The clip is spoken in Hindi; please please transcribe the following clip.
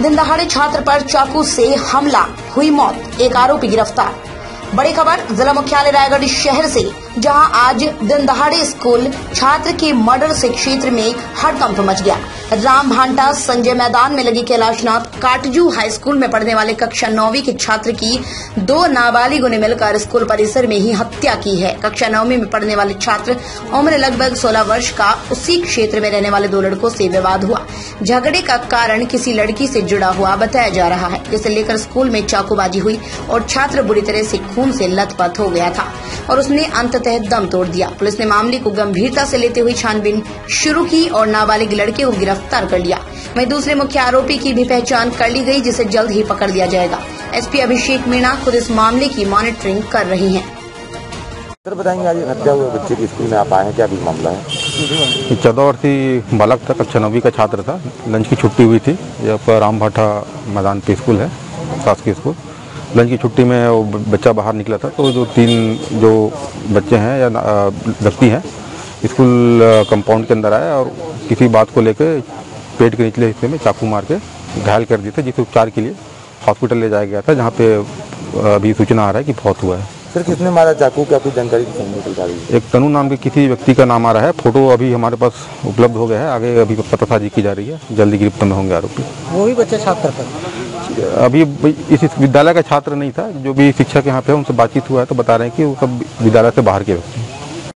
दिन दहाड़े छात्र पर चाकू से हमला, हुई मौत, एक आरोपी गिरफ़्तार। बड़ी खबर, जिला मुख्यालय रायगढ़ शहर से। जहाँ आज दिन स्कूल छात्र के मर्डर से क्षेत्र में हड़कंप मच गया। राम भांटा संजय मैदान में लगी कैलाशनाथ काटजू हाई स्कूल में पढ़ने वाले कक्षा नौवीं के छात्र की दो नाबालिगों ने मिलकर स्कूल परिसर में ही हत्या की है। कक्षा नौवीं में पढ़ने वाले छात्र उम्र लगभग 16 वर्ष का उसी क्षेत्र में रहने वाले दो लड़कों से विवाद हुआ। झगड़े का कारण किसी लड़की से जुड़ा हुआ बताया जा रहा है, जिसे लेकर स्कूल में चाकूबाजी हुई और छात्र बुरी तरह से खून से लथपथ हो गया था और उसने अंततः दम तोड़ दिया। पुलिस ने मामले को गंभीरता से लेते हुए छानबीन शुरू की और नाबालिग लड़के को गिरफ़्तार कर लिया। वहीं दूसरे मुख्य आरोपी की भी पहचान कर ली गई जिसे जल्द ही पकड़ लिया जाएगा। एसपी अभिषेक मीणा खुद इस मामले की मॉनिटरिंग कर रही हैं। सर बताएँगे आज हत्या हुए बच्चे की स्कूल में आप आए हैं क्या कुछ मामला है? चौदह बालक था कक्षा नौवीं का छात्र था। लंच की छुट्टी हुई थी। यहाँ पर राम भाटा मैदान पे स्कूल है शासकीय स्कूल। लंच की छुट्टी में वो बच्चा बाहर निकला था तो जो तीन जो बच्चे हैं या व्यक्ति हैं स्कूल कंपाउंड के अंदर आए और किसी बात को लेकर पेट के निचले हिस्से में चाकू मार के घायल कर दिए थे जिसे उपचार के लिए हॉस्पिटल ले जाया गया था जहाँ पे अभी सूचना आ रहा है कि बहुत हुआ है। सर किसने मारा चाकू? क्या कुछ जानकारी की सामने निकल पा रही एक तनु नाम के किसी व्यक्ति का नाम आ रहा है फ़ोटो अभी हमारे पास उपलब्ध हो गया है आगे अभी पतासाजी की जा रही है जल्दी गिरफ़्तार में होंगे आरोपी। वो भी बच्चे छात्र थे। अभी इस विद्यालय का छात्र नहीं था, जो भी शिक्षक यहाँ पे उनसे बातचीत हुआ है तो बता रहे हैं कि वो सब विद्यालय से बाहर के व्यक्ति।